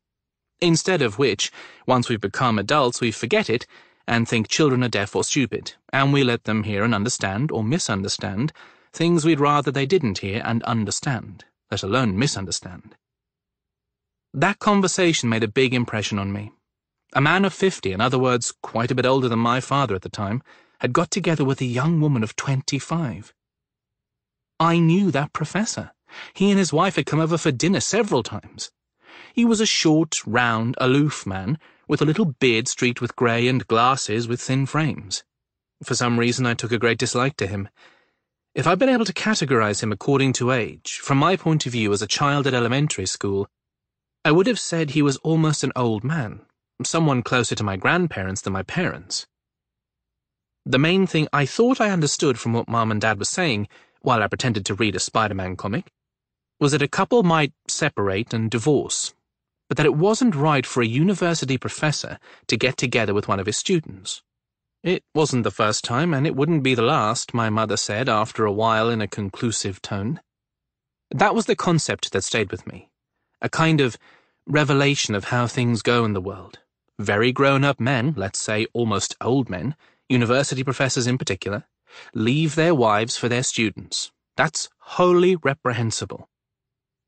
Instead of which, once we've become adults, we forget it and think children are deaf or stupid, and we let them hear and understand, or misunderstand, things we'd rather they didn't hear and understand, let alone misunderstand. That conversation made a big impression on me. A man of fifty, in other words, quite a bit older than my father at the time, had got together with a young woman of twenty-five. I knew that professor. He and his wife had come over for dinner several times. He was a short, round, aloof man with a little beard streaked with grey and glasses with thin frames. For some reason, I took a great dislike to him. If I'd been able to categorize him according to age, from my point of view as a child at elementary school, I would have said he was almost an old man, someone closer to my grandparents than my parents. The main thing I thought I understood from what Mom and Dad were saying, while I pretended to read a Spider-Man comic, was that a couple might separate and divorce, but that it wasn't right for a university professor to get together with one of his students. It wasn't the first time, and it wouldn't be the last, my mother said after a while in a conclusive tone. That was the concept that stayed with me. A kind of revelation of how things go in the world. Very grown-up men, let's say almost old men, university professors in particular, leave their wives for their students. That's wholly reprehensible.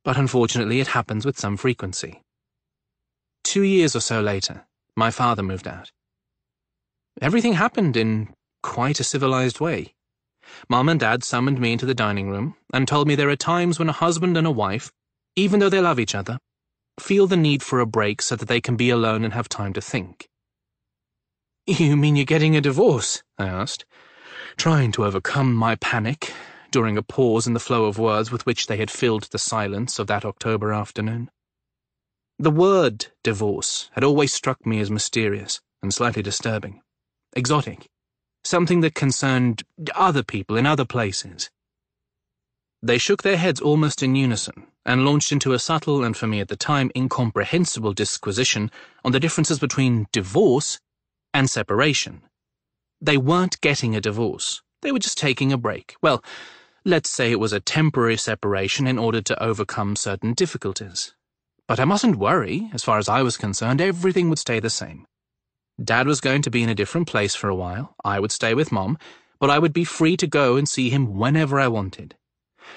But unfortunately it happens with some frequency. Two years or so later, my father moved out. Everything happened in quite a civilized way. Mom and Dad summoned me into the dining room and told me there are times when a husband and a wife, even though they love each other, feel the need for a break so that they can be alone and have time to think. You mean you're getting a divorce? I asked, trying to overcome my panic during a pause in the flow of words with which they had filled the silence of that October afternoon. The word divorce had always struck me as mysterious and slightly disturbing, exotic, something that concerned other people in other places. They shook their heads almost in unison and launched into a subtle and for me at the time incomprehensible disquisition on the differences between divorce and separation. They weren't getting a divorce. They were just taking a break. Well, let's say it was a temporary separation in order to overcome certain difficulties. But I mustn't worry, as far as I was concerned, everything would stay the same. Dad was going to be in a different place for a while, I would stay with Mom, but I would be free to go and see him whenever I wanted.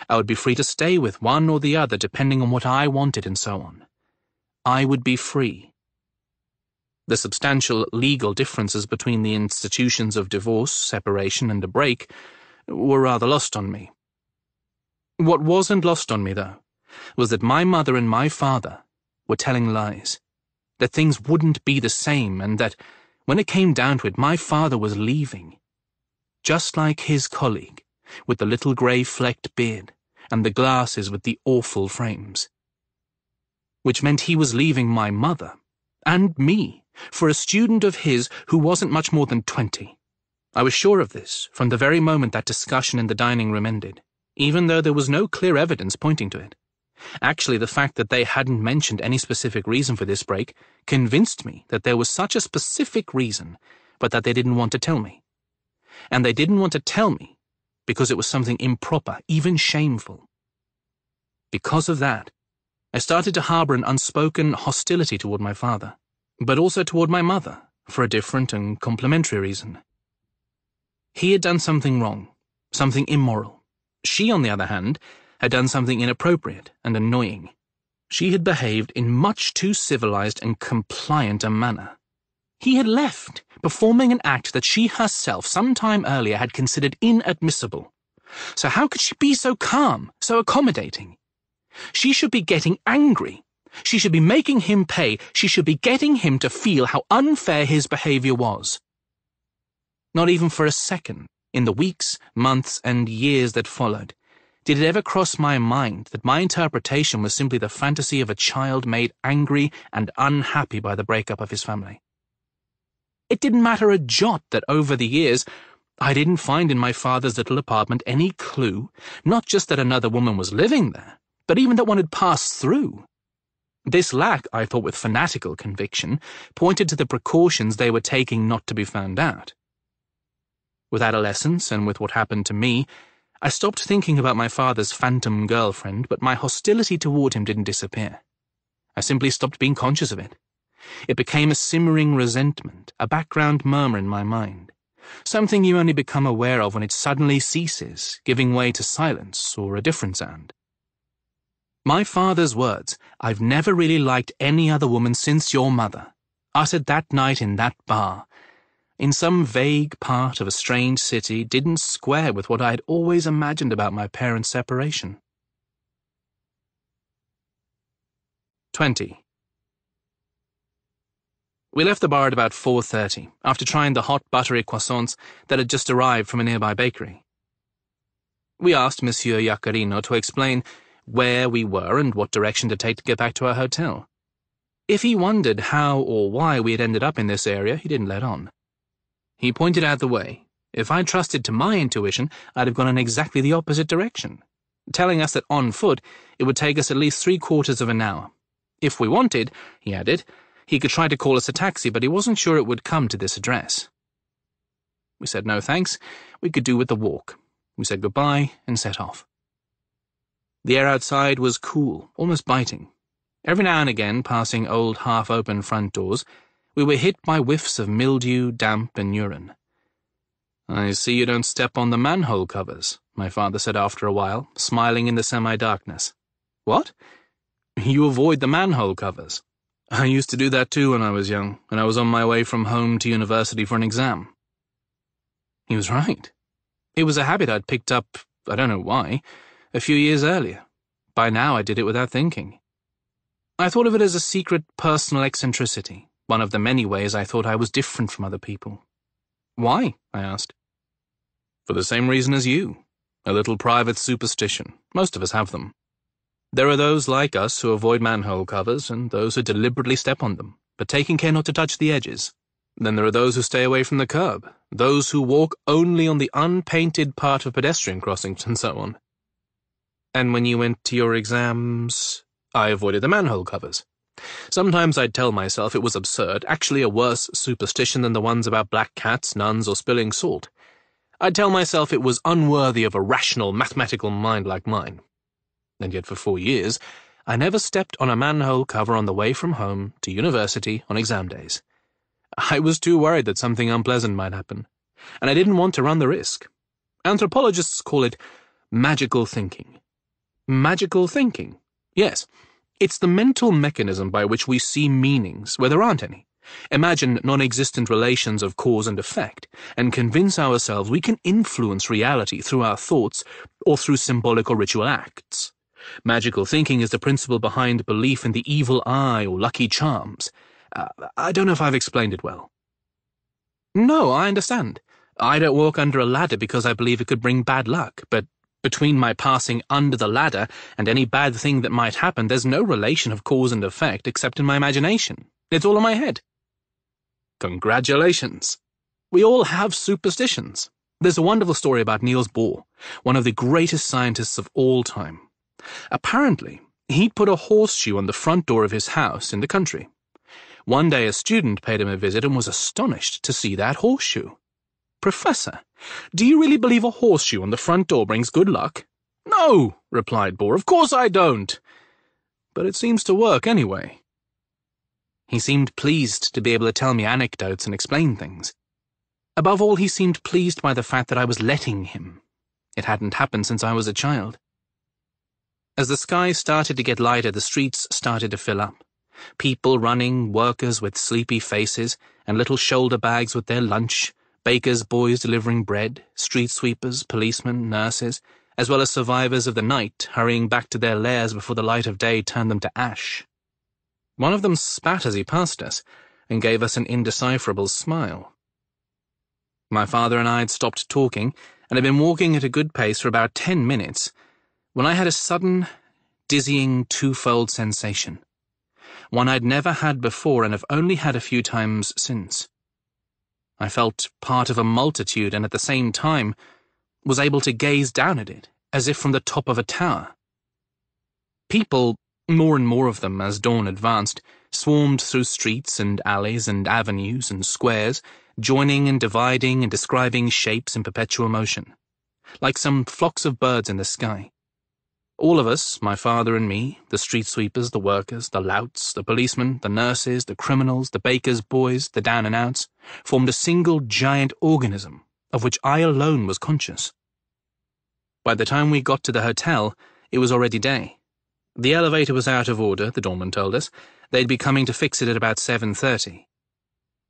I would be free to stay with one or the other depending on what I wanted and so on. I would be free. The substantial legal differences between the institutions of divorce, separation, and a break were rather lost on me. What wasn't lost on me, though, was that my mother and my father were telling lies, that things wouldn't be the same, and that, when it came down to it, my father was leaving. Just like his colleague, with the little grey flecked beard, and the glasses with the awful frames. Which meant he was leaving my mother, and me, for a student of his who wasn't much more than twenty. I was sure of this from the very moment that discussion in the dining room ended, even though there was no clear evidence pointing to it. Actually, the fact that they hadn't mentioned any specific reason for this break convinced me that there was such a specific reason, but that they didn't want to tell me. And they didn't want to tell me because it was something improper, even shameful. Because of that, I started to harbor an unspoken hostility toward my father, but also toward my mother, for a different and complementary reason. He had done something wrong, something immoral. She, on the other hand, had done something inappropriate and annoying. She had behaved in much too civilized and compliant a manner. He had left, performing an act that she herself some time earlier had considered inadmissible. So how could she be so calm, so accommodating? She should be getting angry. She should be making him pay. She should be getting him to feel how unfair his behavior was. Not even for a second in the weeks, months, and years that followed, did it ever cross my mind that my interpretation was simply the fantasy of a child made angry and unhappy by the breakup of his family? It didn't matter a jot that over the years I didn't find in my father's little apartment any clue, not just that another woman was living there, but even that one had passed through. This lack, I thought with fanatical conviction, pointed to the precautions they were taking not to be found out. With adolescence and with what happened to me, I stopped thinking about my father's phantom girlfriend, but my hostility toward him didn't disappear. I simply stopped being conscious of it. It became a simmering resentment, a background murmur in my mind, something you only become aware of when it suddenly ceases, giving way to silence or a different sound. My father's words, I've never really liked any other woman since your mother, uttered that night in that bar, in some vague part of a strange city, didn't square with what I had always imagined about my parents' separation. 20. We left the bar at about 4.30, after trying the hot buttery croissants that had just arrived from a nearby bakery. We asked Monsieur Iaccarino to explain where we were and what direction to take to get back to our hotel. If he wondered how or why we had ended up in this area, he didn't let on. He pointed out the way. If I'd trusted to my intuition, I'd have gone in exactly the opposite direction, telling us that on foot it would take us at least three quarters of an hour. If we wanted, he added, he could try to call us a taxi, but he wasn't sure it would come to this address. We said no thanks, we could do with the walk. We said goodbye and set off. The air outside was cool, almost biting. Every now and again, passing old half-open front doors, we were hit by whiffs of mildew, damp, and urine. I see you don't step on the manhole covers, my father said after a while, smiling in the semi-darkness. What? You avoid the manhole covers. I used to do that too when I was young, when I was on my way from home to university for an exam. He was right. It was a habit I'd picked up, I don't know why, a few years earlier. By now I did it without thinking. I thought of it as a secret personal eccentricity, one of the many ways I thought I was different from other people. Why? I asked. For the same reason as you. A little private superstition. Most of us have them. There are those like us who avoid manhole covers, and those who deliberately step on them, but taking care not to touch the edges. Then there are those who stay away from the curb, those who walk only on the unpainted part of pedestrian crossings, and so on. And when you went to your exams, I avoided the manhole covers. Sometimes I'd tell myself it was absurd, actually a worse superstition than the ones about black cats, nuns, or spilling salt. I'd tell myself it was unworthy of a rational, mathematical mind like mine. And yet for four years, I never stepped on a manhole cover on the way from home to university on exam days. I was too worried that something unpleasant might happen, and I didn't want to run the risk. Anthropologists call it magical thinking. Magical thinking. Yes, it's the mental mechanism by which we see meanings where there aren't any. Imagine non existent relations of cause and effect, and convince ourselves we can influence reality through our thoughts or through symbolic or ritual acts. Magical thinking is the principle behind belief in the evil eye or lucky charms. Uh, I don't know if I've explained it well. No, I understand. I don't walk under a ladder because I believe it could bring bad luck, but between my passing under the ladder and any bad thing that might happen, there's no relation of cause and effect except in my imagination. It's all in my head. Congratulations. We all have superstitions. There's a wonderful story about Niels Bohr, one of the greatest scientists of all time. Apparently, he'd put a horseshoe on the front door of his house in the country. One day a student paid him a visit and was astonished to see that horseshoe. Professor, do you really believe a horseshoe on the front door brings good luck? No, replied Bohr, of course I don't. But it seems to work anyway. He seemed pleased to be able to tell me anecdotes and explain things. Above all, he seemed pleased by the fact that I was letting him. It hadn't happened since I was a child. As the sky started to get lighter, the streets started to fill up. People running, workers with sleepy faces, and little shoulder bags with their lunch, bakers' boys delivering bread, street sweepers, policemen, nurses, as well as survivors of the night hurrying back to their lairs before the light of day turned them to ash. One of them spat as he passed us and gave us an indecipherable smile. My father and I had stopped talking and had been walking at a good pace for about ten minutes when I had a sudden, dizzying, twofold sensation. One I'd never had before and have only had a few times since. I felt part of a multitude and at the same time was able to gaze down at it as if from the top of a tower. People, more and more of them as dawn advanced, swarmed through streets and alleys and avenues and squares, joining and dividing and describing shapes in perpetual motion, like some flocks of birds in the sky. All of us, my father and me, the street sweepers, the workers, the louts, the policemen, the nurses, the criminals, the bakers' boys, the down and outs, formed a single giant organism of which I alone was conscious. By the time we got to the hotel, it was already day. The elevator was out of order, the doorman told us. They'd be coming to fix it at about 7.30.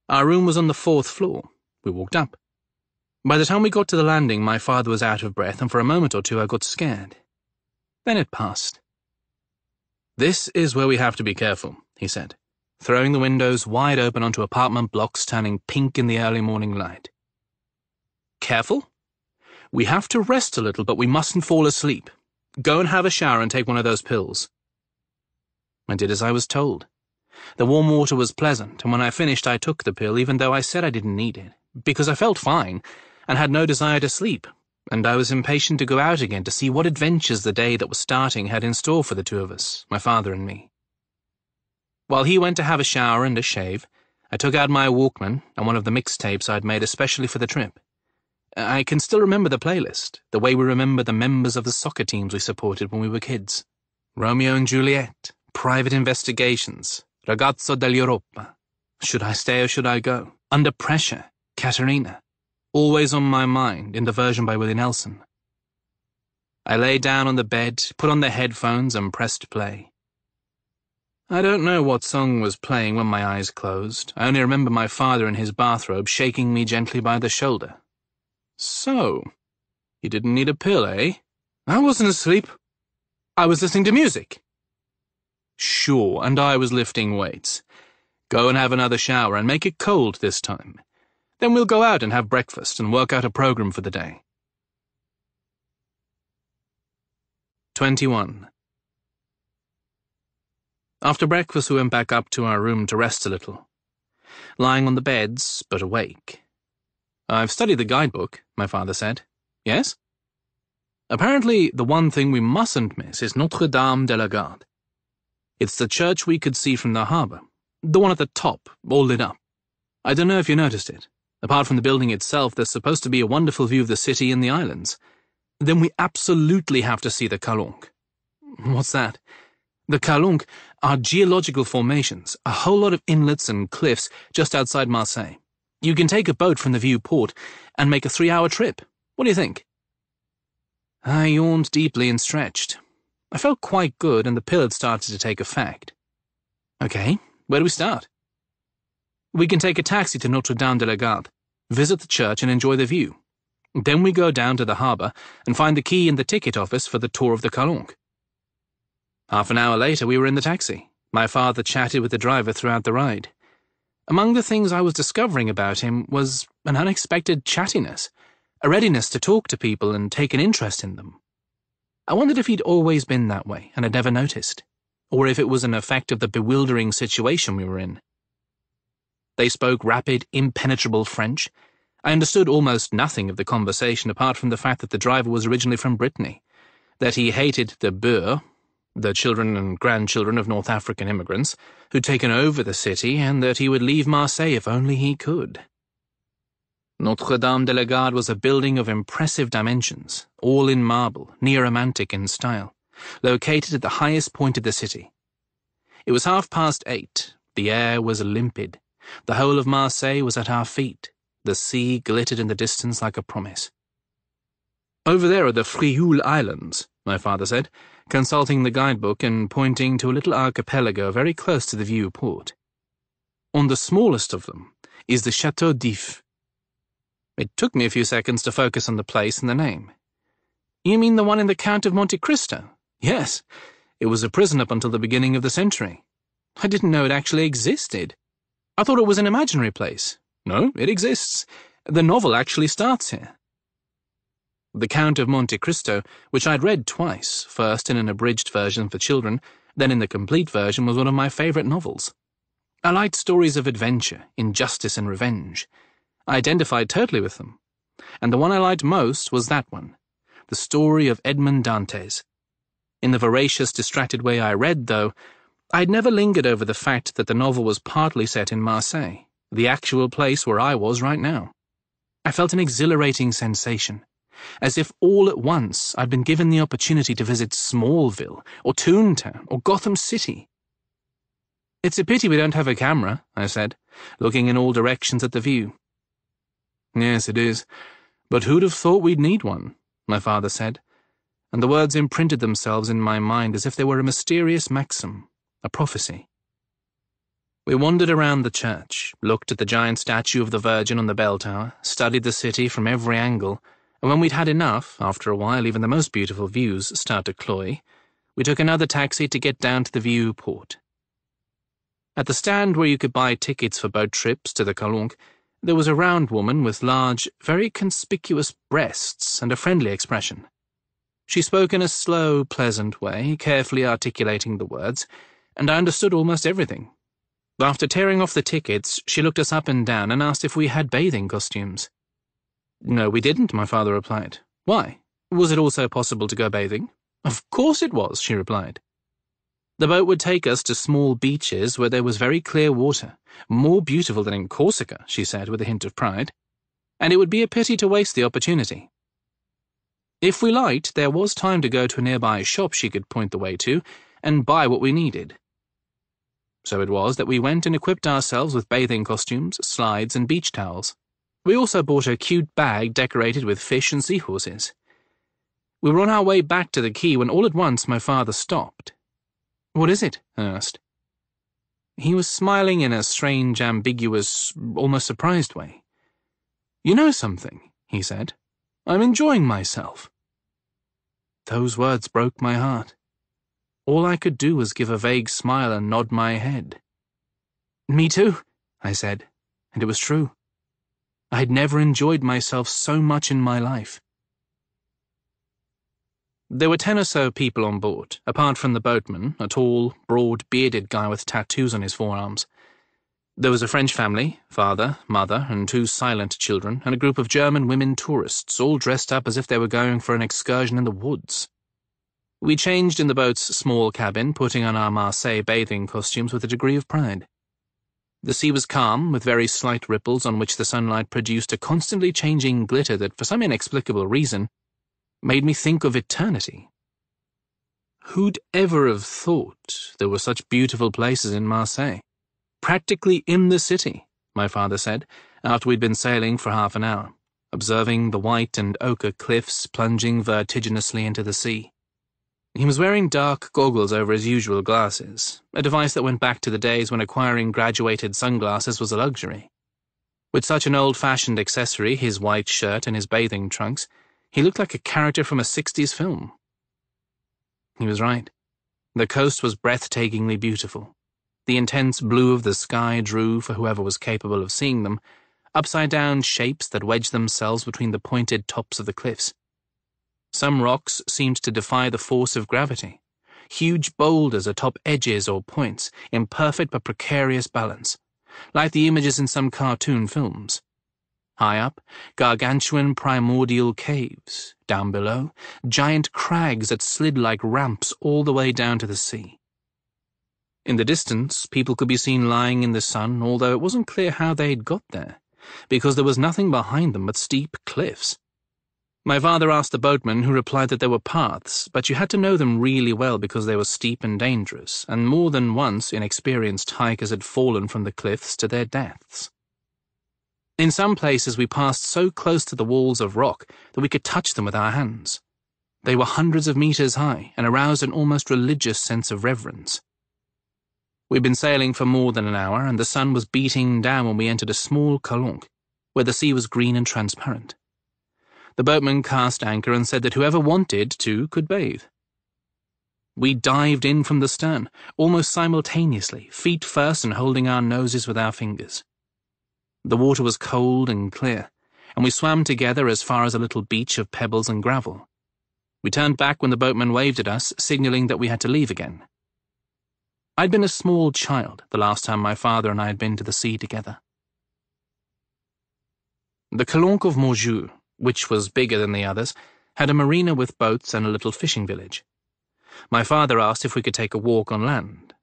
Our room was on the fourth floor. We walked up. By the time we got to the landing, my father was out of breath, and for a moment or two I got scared. Then it passed. This is where we have to be careful, he said, throwing the windows wide open onto apartment blocks turning pink in the early morning light. Careful? We have to rest a little, but we mustn't fall asleep. Go and have a shower and take one of those pills. I did as I was told. The warm water was pleasant, and when I finished, I took the pill, even though I said I didn't need it, because I felt fine and had no desire to sleep and I was impatient to go out again to see what adventures the day that was starting had in store for the two of us, my father and me. While he went to have a shower and a shave, I took out my Walkman and one of the mixtapes I'd made especially for the trip. I can still remember the playlist, the way we remember the members of the soccer teams we supported when we were kids. Romeo and Juliet, Private Investigations, Ragazzo dell'Europa, Should I Stay or Should I Go, Under Pressure, Caterina, always on my mind in the version by Willie Nelson. I lay down on the bed, put on the headphones, and pressed play. I don't know what song was playing when my eyes closed. I only remember my father in his bathrobe shaking me gently by the shoulder. So, you didn't need a pill, eh? I wasn't asleep. I was listening to music. Sure, and I was lifting weights. Go and have another shower and make it cold this time. Then we'll go out and have breakfast and work out a program for the day. 21. After breakfast, we went back up to our room to rest a little. Lying on the beds, but awake. I've studied the guidebook, my father said. Yes? Apparently, the one thing we mustn't miss is Notre Dame de la Garde. It's the church we could see from the harbour, the one at the top, all lit up. I don't know if you noticed it. Apart from the building itself, there's supposed to be a wonderful view of the city and the islands. Then we absolutely have to see the Calanque. What's that? The Calanque are geological formations, a whole lot of inlets and cliffs just outside Marseille. You can take a boat from the Vieux Port and make a three-hour trip. What do you think? I yawned deeply and stretched. I felt quite good, and the pill had started to take effect. Okay, where do we start? We can take a taxi to Notre Dame de la Garde, visit the church, and enjoy the view. Then we go down to the harbour and find the key in the ticket office for the tour of the Calanque. Half an hour later, we were in the taxi. My father chatted with the driver throughout the ride. Among the things I was discovering about him was an unexpected chattiness, a readiness to talk to people and take an interest in them. I wondered if he'd always been that way and had never noticed, or if it was an effect of the bewildering situation we were in. They spoke rapid, impenetrable French. I understood almost nothing of the conversation apart from the fact that the driver was originally from Brittany, that he hated the Beur, the children and grandchildren of North African immigrants, who'd taken over the city, and that he would leave Marseille if only he could. Notre Dame de la Garde was a building of impressive dimensions, all in marble, neo-romantic in style, located at the highest point of the city. It was half past eight. The air was limpid. The whole of Marseille was at our feet. The sea glittered in the distance like a promise. Over there are the Frioul Islands, my father said, consulting the guidebook and pointing to a little archipelago very close to the Vieux Port. On the smallest of them is the Chateau d'If. It took me a few seconds to focus on the place and the name. You mean the one in the Count of Monte Cristo? Yes. It was a prison up until the beginning of the century. I didn't know it actually existed. I thought it was an imaginary place. No, it exists. The novel actually starts here. The Count of Monte Cristo, which I'd read twice, first in an abridged version for children, then in the complete version, was one of my favourite novels. I liked stories of adventure, injustice, and revenge. I identified totally with them. And the one I liked most was that one the story of Edmond Dantes. In the voracious, distracted way I read, though, I had never lingered over the fact that the novel was partly set in Marseille, the actual place where I was right now. I felt an exhilarating sensation as if all at once I'd been given the opportunity to visit Smallville, or Toontown, or Gotham City. It's a pity we don't have a camera, I said, looking in all directions at the view. Yes, it is. But who'd have thought we'd need one? my father said, and the words imprinted themselves in my mind as if they were a mysterious maxim, a prophecy. We wandered around the church, looked at the giant statue of the Virgin on the bell tower, studied the city from every angle, and when we'd had enough, after a while even the most beautiful views start to cloy, we took another taxi to get down to the Vieux Port. At the stand where you could buy tickets for boat trips to the Calanque, there was a round woman with large, very conspicuous breasts and a friendly expression. She spoke in a slow, pleasant way, carefully articulating the words, and I understood almost everything. After tearing off the tickets, she looked us up and down and asked if we had bathing costumes. No, we didn't, my father replied. Why? Was it also possible to go bathing? Of course it was, she replied. The boat would take us to small beaches where there was very clear water, more beautiful than in Corsica, she said with a hint of pride, and it would be a pity to waste the opportunity. If we liked, there was time to go to a nearby shop she could point the way to and buy what we needed. So it was that we went and equipped ourselves with bathing costumes, slides, and beach towels. We also bought a cute bag decorated with fish and seahorses. We were on our way back to the quay when all at once my father stopped. What is it? I asked. He was smiling in a strange, ambiguous, almost surprised way. You know something, he said. I'm enjoying myself. Those words broke my heart. All I could do was give a vague smile and nod my head. Me too, I said, and it was true. I had never enjoyed myself so much in my life. There were ten or so people on board, apart from the boatman, a tall, broad, bearded guy with tattoos on his forearms. There was a French family, father, mother, and two silent children, and a group of German women tourists, all dressed up as if they were going for an excursion in the woods. We changed in the boat's small cabin, putting on our Marseille bathing costumes with a degree of pride. The sea was calm, with very slight ripples on which the sunlight produced a constantly changing glitter that, for some inexplicable reason, made me think of eternity. Who'd ever have thought there were such beautiful places in Marseille? Practically in the city, my father said, after we'd been sailing for half an hour, observing the white and ochre cliffs plunging vertiginously into the sea. He was wearing dark goggles over his usual glasses, a device that went back to the days when acquiring graduated sunglasses was a luxury. With such an old-fashioned accessory, his white shirt and his bathing trunks, he looked like a character from a 60s film. He was right. The coast was breathtakingly beautiful. The intense blue of the sky drew, for whoever was capable of seeing them, upside-down shapes that wedged themselves between the pointed tops of the cliffs. Some rocks seemed to defy the force of gravity. Huge boulders atop edges or points, in perfect but precarious balance, like the images in some cartoon films. High up, gargantuan primordial caves. Down below, giant crags that slid like ramps all the way down to the sea. In the distance, people could be seen lying in the sun, although it wasn't clear how they'd got there, because there was nothing behind them but steep cliffs. My father asked the boatman, who replied that there were paths, but you had to know them really well because they were steep and dangerous, and more than once inexperienced hikers had fallen from the cliffs to their deaths. In some places we passed so close to the walls of rock that we could touch them with our hands. They were hundreds of meters high and aroused an almost religious sense of reverence. We'd been sailing for more than an hour, and the sun was beating down when we entered a small calanque, where the sea was green and transparent. The boatman cast anchor and said that whoever wanted to could bathe. We dived in from the stern, almost simultaneously, feet first and holding our noses with our fingers. The water was cold and clear, and we swam together as far as a little beach of pebbles and gravel. We turned back when the boatman waved at us, signaling that we had to leave again. I'd been a small child the last time my father and I had been to the sea together. The Calanque of Morgiou, which was bigger than the others, had a marina with boats and a little fishing village. My father asked if we could take a walk on land.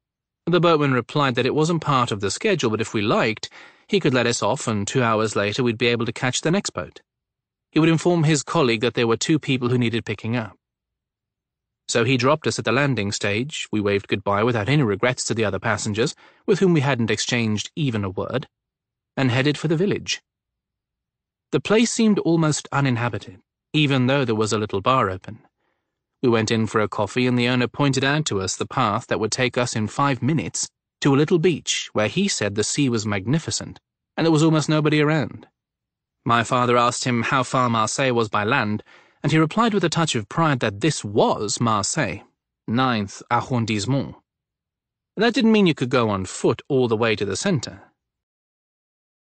The boatman replied that it wasn't part of the schedule, but if we liked, he could let us off, and two hours later we'd be able to catch the next boat. He would inform his colleague that there were two people who needed picking up. So he dropped us at the landing stage, we waved goodbye without any regrets to the other passengers, with whom we hadn't exchanged even a word, and headed for the village. The place seemed almost uninhabited, even though there was a little bar open. We went in for a coffee, and the owner pointed out to us the path that would take us in five minutes to a little beach where he said the sea was magnificent and there was almost nobody around. My father asked him how far Marseille was by land, and he replied with a touch of pride that this was Marseille, ninth arrondissement. That didn't mean you could go on foot all the way to the centre.